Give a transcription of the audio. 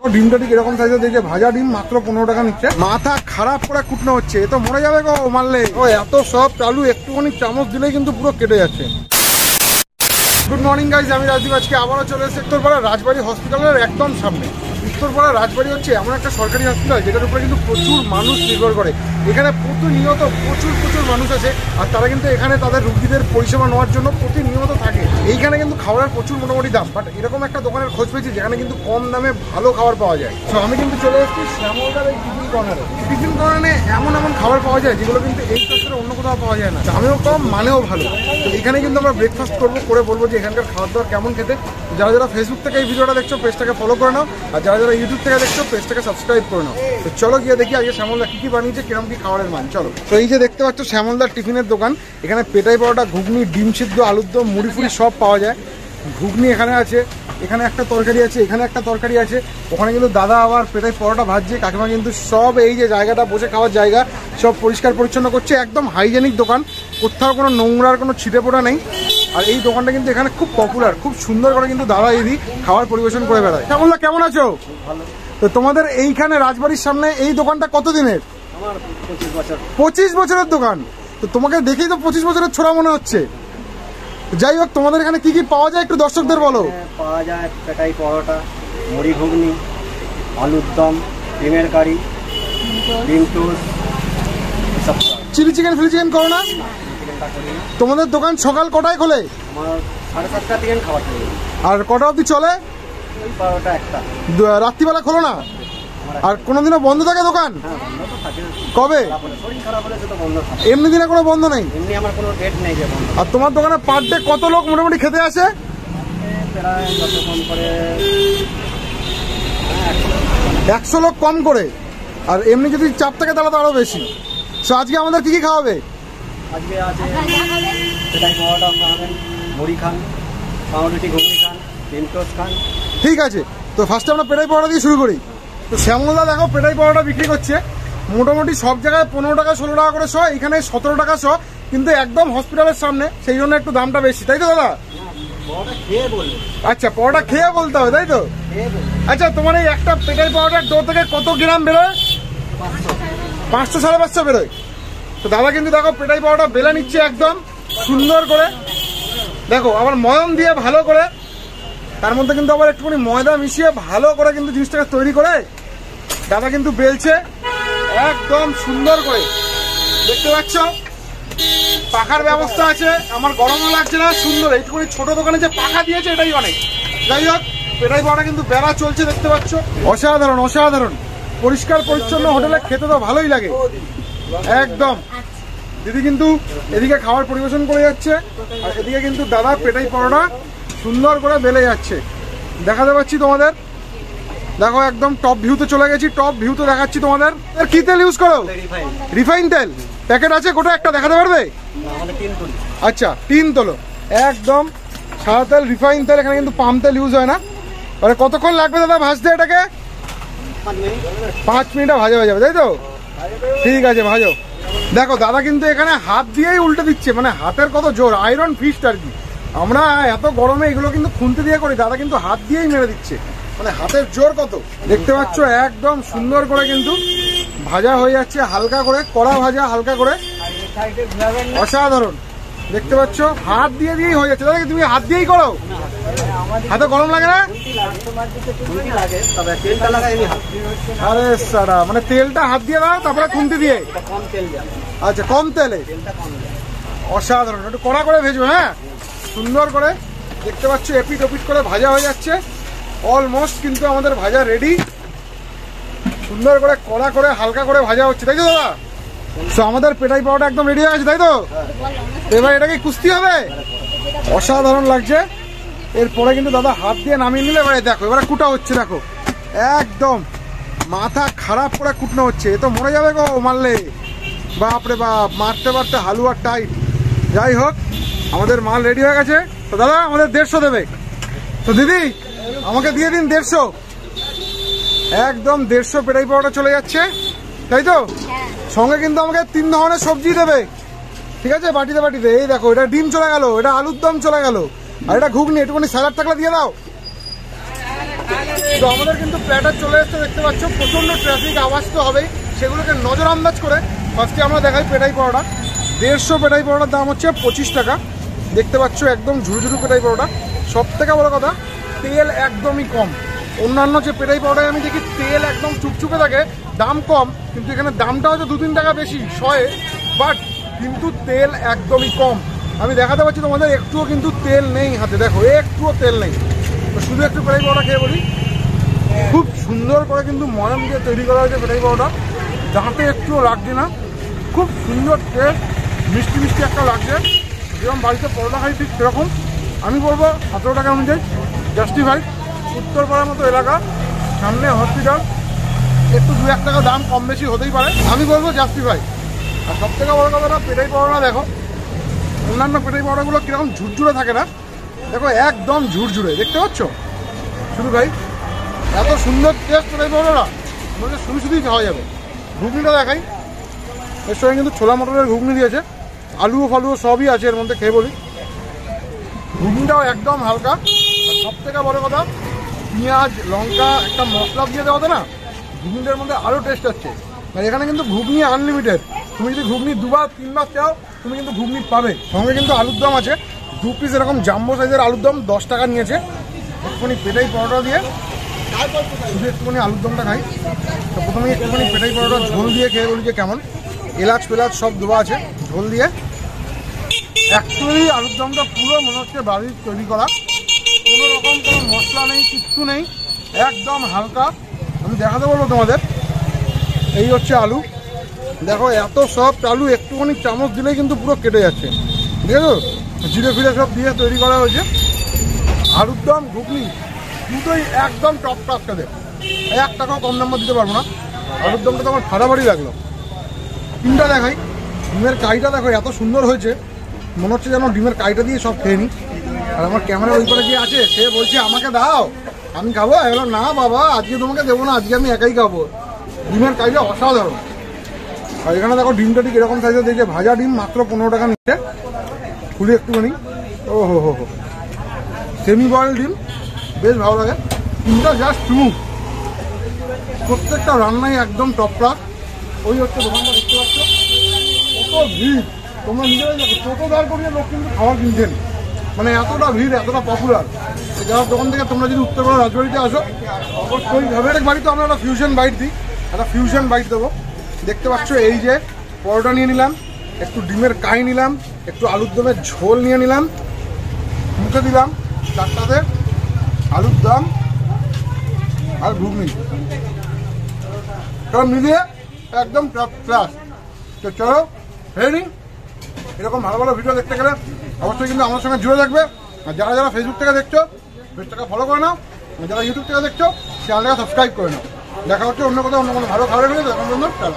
ডিমটা ঠিক এরকম সাইজে দেখে ভাজা ডিম মাত্র পনেরো টাকা নিচ্ছে। মাথা খারাপ করে কুটনো হচ্ছে। এ তো মরে যাবে গো মারলে। ও, এত সব চালু একটুখানি চামচ দিলেই কিন্তু পুরো কেটে যাচ্ছে। গুড মর্নিং গাইজ আমি রাজদীপ। আজকে আবারও চলে এসেছি উত্তরপাড়া রাজবাড়ি হসপিটালের একদম সামনে। উত্তরপাড়া রাজবাড়ি হচ্ছে এমন একটা সরকারি হসপিটাল যেটার উপরে কিন্তু প্রচুর মানুষ নির্ভর করে। এখানে প্রতিনিয়ত প্রচুর প্রচুর মানুষ আছে, আর তারা কিন্তু এখানে তাদের রুগীদের পরিষেবা নেওয়ার জন্য প্রতিনিয়ত থাকে। এইখানে কিন্তু খাবারের প্রচুর মোটামুটি দাম বাট এরকম একটা দোকানের খোঁজ পেয়েছি যেখানে কিন্তু কম দামে ভালো খাবার পাওয়া যায়। তো আমি কিন্তু চলে এসেছি শ্যামলদার এই টিফিন কর্নারে। টিফিন কর্নারে এমন এমন খাবার পাওয়া যায় যেগুলো কিন্তু এই চত্বরে অন্য কোথাও পাওয়া যায় না। দামেও কম, মানেও ভালো। তো এখানে কিন্তু আমরা ব্রেকফাস্ট করব, করে বলব যে এখানকার খাবার দাবার কেমন খেতে। যারা যারা ফেসবুক থেকে এই ভিডিওটা দেখছ, পেজটাকে ফলো করে নাও। আর যারা যারা ইউটিউব থেকে দেখছ, পেজটাকে সাবস্ক্রাইব করে নাও। তো চলো গিয়ে দেখি আজকে শ্যামলদা কী কী বানিয়েছে, কিরম কি খাবারের মান? চলো। তো এই যে দেখতে পাচ্ছ শ্যামলদার টিফিনের দোকান। এখানে পেটাই পরোটা ঘুগনি ডিম সিদ্ধ আলুর দম মুড়ি ফুড়ি সব পাওয়া যায়। ঘুগনি এখানে আছে এখানে একটা তরকারি আছে এখানে একটা তরকারি আছে। ওখানে কিন্তু দাদা আবার পেটাই পরোটা ভাজছে কাকিমা কিন্তু সব এই যে জায়গাটা বসে খাওয়ার জায়গা সব পরিষ্কার পরিচ্ছন্ন করছে একদম হাইজেনিক দোকান। কোথাও কোনো নোংরার কোনো ছিটে পোড়া নেই। আর এই দোকানটা কিন্তু এখানে খুব পপুলার খুব সুন্দর করে কিন্তু দাদা এদি খাবার পরিবেশন করে বেড়ায়। শ্যামলদা কেমন আছো? তো তোমাদের এইখানে রাজবাড়ির সামনে এই দোকানটা কতদিনের? পঁচিশ বছরের দোকান। তো তোমাকে দেখেই তো পঁচিশ বছরের ছোড়া মনে হচ্ছে। যাই হোক তোমাদের এখানে কি কি পাওয়া যায় একটু দর্শকদের বলো? পাওয়া যায় পেটাই পরোটা মুড়ি ঘুগনি আলুর দম ডিমের কারি ডিম টোস্ট এসব পাওয়া চিলি চিকেন ফিলি চিকেন করো না? তোমাদের দোকান সকাল কটায় খোলে? আমার সাড়ে সাতটা থেকে খাবার চলে যায়। আর কটা অবধি চলে? ওই একটা। দ- রাত্রিবেলা খোলো না? আর কোনোদিনও বন্ধ থাকে দোকান? কবে? এমনি দিনে কোনো বন্ধ নেই? এমনি আমার কোনো ডেট নেই যে আর তোমার দোকানে পার ডে কত লোক মোটামুটি খেতে আসে? একশো। লোক কম করে। আর এমনি যদি চাপ থাকে তাহলে তো আরও বেশি। সো আজকে আমাদের কি কি খাওয়াবে? আজকে আছে মুড়ি খান পাউরুটি ঘুগনি খান ডিম টোস্ট খান। ঠিক আছে। তো ফার্স্টে আমরা পেটাই পরোটা দিয়ে শুরু করি। তো শ্যামলদা দেখো পেটাই পরোটা বিক্রি করছে। মোটামুটি সব জায়গায় পনেরো টাকা ষোলো টাকা করে শ এখানে সতেরো টাকা শ কিন্তু একদম হসপিটালের সামনে সেই জন্য একটু দামটা বেশি তাই তো দাদা? আচ্ছা পরোটা খেয়ে বলতে হবে তাই তো? আচ্ছা তোমার এই একটা পেটাই পাউডার ডো থেকে কত গ্রাম বেরোয়? পাঁচশো। সাড়ে পাঁচশো বেরোয়। তো দাদা কিন্তু দেখো পেটাই পাউডার বেলে নিচ্ছে একদম সুন্দর করে। দেখো আবার ময়ন দিয়ে ভালো করে। তার মধ্যে কিন্তু আবার একটুখানি ময়দা মিশিয়ে ভালো করে কিন্তু জিনিসটাকে তৈরি করে। দাদা কিন্তু বেলছে। একদম সুন্দর করে। দেখতে পাচ্ছ? পাখার ব্যবস্থা আছে। আমার গরমও লাগছে না, সুন্দর। এইটুকুনি ছোট দোকানে যে পাখা দিয়েছে, এটাই অনেক। যাই হোক পেটাই পাওয়াটা কিন্তু বেড়া চলছে, দেখতে পাচ্ছ? অসাধারণ অসাধারণ। পরিষ্কার, পরিচ্ছন্ন হোটেলে খেতে তো ভালোই লাগে। একদম। দিদি কিন্তু এদিকে খাবার পরিবেশন করে যাচ্ছে। আর এদিকে কিন্তু দাদা পেটাই পরোটা। সুন্দর করে বেলে যাচ্ছে। দেখাতে পাচ্ছি তোমাদের। দেখো, একদম টপ ভিউতে চলে গেছি টপ ভিউতে দেখাচ্ছি তোমাদের। এর কি তেল ইউজ করো? রিফাইন তেল। প্যাকেট আছে, গোটা একটা দেখাতে পারবে? আচ্ছা তিন তোলো। একদম সাদা তেল, রিফাইন তেল, এখানে কিন্তু পাম তেল ইউজ হয় না। মানে কতক্ষণ লাগবে দাদা ভাজতে এটাকে? পাঁচ মিনিটে ভাজা হয়ে যাবে, তাই তো? ঠিক আছে, ভাজো। দেখো, দাদা কিন্তু এখানে হাত দিয়েই উল্টে দিচ্ছে মানে হাতের কত জোর আয়রন ফিস্ট আর কি। আমরা এত গরমে এগুলো কিন্তু খুনতে দিয়ে করি, দাদা কিন্তু হাত দিয়েই মেরে দিচ্ছে। মানে হাতের জোর কত? দেখতে পাচ্ছ, একদম সুন্দর করে কিন্তু ভাজা হয়ে যাচ্ছে, হালকা করে, কড়া ভাজা হালকা করে। অসাধারণ। দেখতে পাচ্ছ, হাত দিয়ে দিয়েই হয়ে যাচ্ছে। দাদা, তুমি হাত দিয়েই করো। হাতে গরম লাগে না? আরে সারা মানে তেলটা হাত দিয়ে দাও, তারপরে খুন্তি দিয়ে। আচ্ছা কম তেলে। অসাধারণ। একটু কড়া করে ভেজো হ্যাঁ? সুন্দর করে। দেখতে পাচ্ছ এপিট ওপিট করে ভাজা হয়ে যাচ্ছে। অলমোস্ট কিন্তু আমাদের ভাজা রেডি সুন্দর করে কড়া করে হালকা করে ভাজা হচ্ছে, তাই তো দাদা? তো আমাদের পেটাই পাওয়াটা একদম রেডি হয়ে গেছে, তাই তো? এবার এটাকে কুস্তি হবে? অসাধারণ লাগছে। এরপরে কিন্তু দাদা হাত দিয়ে নামিয়ে নিলে এবারে দেখো, এবারে কুটা হচ্ছে, দেখো। একদম মাথা খারাপ করে কুটনো হচ্ছে। এ তো মরে যাবে গো, মারলে। বাপরে বাপ, মারতে মারতে হালুয়া টাইট যাই হোক, আমাদের মাল রেডি হয়ে গেছে। তো দাদা, আমাদের দেড়শো দেবে। তো দিদি আমাকে দিয়ে দিন দেড়শো। একদম দেড়শো পেটাই পাওয়াটা চলে যাচ্ছে। তাই তো? সঙ্গে কিন্তু আমাকে তিন ধরনের সবজি দেবে। ঠিক আছে? বাটিতে বাটিতে। এই দেখো এটা ডিম চলে গেল এটা আলুর দম চলে গেল আর এটা ঘুগনি। একটুখানি স্যালাড থাকলে দিয়ে দাও। তো আমাদের কিন্তু প্ল্যাটার চলে এসছে দেখতে পাচ্ছ। প্রচণ্ড ট্রাফিক আওয়াজ তো হবেই। সেগুলোকে নজর আন্দাজ করে ফার্স্টে আমরা দেখাই পেটাই পরোটা। দেড়শো পেটাই পরোটার দাম হচ্ছে পঁচিশ টাকা। দেখতে পাচ্ছ একদম ঝুড়ু ঝুড়ু পেটাই পরোটা। সব থেকে বড় কথা তেল একদমই কম। অন্যান্য যে পেটাই পাউডার আমি দেখি তেল একদম চুপচুপে থাকে, দাম কম, কিন্তু এখানে দামটা হয়তো দু তিন টাকা বেশি শয়ে বাট কিন্তু তেল একদমই কম। আমি দেখাতে পাচ্ছি তোমাদের, একটুও কিন্তু তেল নেই হাতে। দেখো, একটুও তেল নেই। তো শুধু একটু পেটাই পরোটা খেয়ে বলি। খুব সুন্দর করে কিন্তু ময়াম দিয়ে তৈরি করা হয়েছে পেটাই পাউডার দাঁতে একটুও লাগছে না। খুব সুন্দর টেস্ট মিষ্টি মিষ্টি একটা লাগছে। যেরকম বাড়িতে পরোটা খাই ঠিক সেরকম। আমি বলব সতেরো টাকা অনুযায়ী জাস্টিফাইড। উত্তরপাড়ার মতো এলাকা। সামনে হসপিটাল একটু দু এক টাকা দাম কম বেশি হতেই পারে। আমি বলব জাস্টিফাই আর সব থেকে বড় কথাটা পেটাই পাউডার দেখো। অন্যান্য পেটাই পাউডারগুলো কীরকম ঝুরঝুরে থাকে না। দেখো, একদম ঝুরঝুরে। দেখতে পাচ্ছ? শুধু ভাই, এত সুন্দর টেস্ট পেটাই মনে হচ্ছে শুধু শুধুই খাওয়া যাবে। ঘুগনিটা দেখাই। এর সঙ্গে কিন্তু ছোলা মটরের ঘুগনি দিয়েছে। আলুও ফালুও সবই আছে এর মধ্যে, খেয়ে বলি। ঘুগনিটাও একদম হালকা। সব থেকে বড় কথা, পেঁয়াজ, লঙ্কা একটা মশলা দিয়ে দেওয়াতে না? ঘুগনিটার মধ্যে আরও টেস্ট হচ্ছে। আর এখানে কিন্তু ঘুগনি আনলিমিটেড তুমি যদি ঘুগনি দুবার, তিনবার চাও, তুমি কিন্তু ঘুগনি পাবে। সঙ্গে কিন্তু আলুর দম আছে। দু পিস এরকম জাম্বো সাইজের আলুর দম দশ টাকা নিয়েছে। একটুখানি পেটাই পরোটা দিয়ে। শুধু একটুখানি আলুর দমটা খাই। তো প্রথমে একটুখানি পেটাই পরোটা, ঝোল দিয়ে খেয়ে বলি যে কেমন। এলাচ পেলাচ সব দেওয়া আছে, ঝোল দিয়ে। অ্যাকচুয়ালি আলুর দমটা পুরো মনে হচ্ছে বাড়ির তৈরি করা। কোনো রকম কোনো মশলা নেই, কিচ্ছু নেই, একদম হালকা। আমি দেখাতে বলব তোমাদের। এই হচ্ছে আলু। দেখো, এত সব আলু, একটুখানি চামচ দিলেই কিন্তু পুরো কেটে যাচ্ছে। ঠিক জিরে ফিরে সব দিয়ে তৈরি করা হয়েছে। আলুর দম ঘুগনি দুটোই একদম টপ ক্লাস কাদের এক টাকাও কম নাম্বার দিতে পারব না। আলুর দমটা তো আমার ফাটাফাটি লাগল। ডিমটা দেখাই। ডিমের কাইটা দেখো, এত সুন্দর হয়েছে। মনে হচ্ছে যেন ডিমের কাইটা দিয়ে সব খেয়ে নিই আর আমার ক্যামেরা ওই করে কি আছে, সে বলছে, আমাকে দাও, আমি খাব। আমি না বাবা, আজকে তোমাকে দেবো না, আজকে আমি একাই খাব। ডিমের কাইটা অসাধারণ। আর এখানে দেখো ডিমটা ঠিক এরকম সাইজের দিয়েছে ভাজা ডিম মাত্র পনেরো টাকা নিচ্ছে। খুলি একটুখানি। ও হো হো। হো সেমি বয়েল ডিম, বেশ ভালো লাগে। ডিমটা জাস্ট স্মুথ প্রত্যেকটা রান্নাই একদম টপ ক্লাস ওই হচ্ছে দোকানটা, দেখতে পাচ্ছ? কত ভিড়। তোমরা দেখো টোটো দাঁড় করিয়ে লোক কিন্তু খাবার কিনছেন। মানে এতটা ভিড়, এতটা পপুলার যাওয়ার দোকান থেকে তোমরা যদি উত্তরবঙ্গ রাজবাড়িতে আসো, অবশ্যই বাড়িতে আমরা একটা ফিউশন বাইট দিই। একটা ফিউশন বাইট দেবো। দেখতে পাচ্ছ এই যে পরোটা নিয়ে নিলাম, একটু ডিমের কাই নিলাম, একটু আলুর দমের ঝোল নিয়ে নিলাম, মুখে দিলাম চারটাতে আলুর দম আর ঘুগনি। সব মিলিয়ে একদম ক্লাস তো চলো হেরি এরকম ভালো ভালো ভিডিও দেখতে গেলে অবশ্যই কিন্তু আমার সঙ্গে জুড়ে থাকবে। আর যারা যারা ফেসবুক থেকে দেখছ, পেজটাকে ফলো করে নাও। আর যারা ইউটিউব থেকে দেখছ চ্যানেলটাকে সাবস্ক্রাইব করে নাও। দেখা হচ্ছে অন্য কোথাও অন্য কোনো ভালো খাবার এখন পর্যন্ত, চলো।